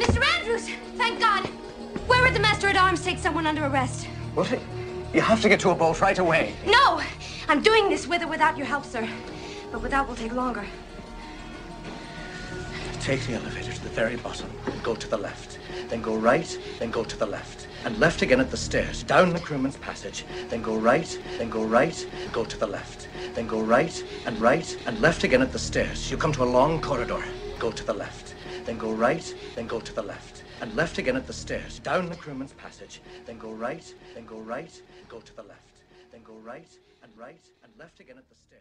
Mr. Andrews! Thank God! Where would the Master at Arms take someone under arrest? What? You have to get to a boat right away. No! I'm doing this with or without your help, sir. But without will take longer. Take the elevator to the very bottom and go to the left. Then go right, then go to the left. And left again at the stairs, down the crewman's passage. Then go right, then go right, go to the left. Then go right and right and left again at the stairs. You come to a long corridor. Go to the left. Then go right, then go to the left. And left again at the stairs, down the crewman's passage. Then go right, then go right, go to the left. Then go right and right and left again at the stairs.